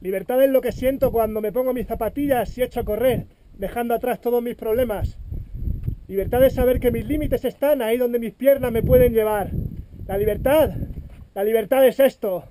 Libertad es lo que siento cuando me pongo mis zapatillas y echo a correr, dejando atrás todos mis problemas. Libertad es saber que mis límites están ahí donde mis piernas me pueden llevar. La libertad, la libertad es esto.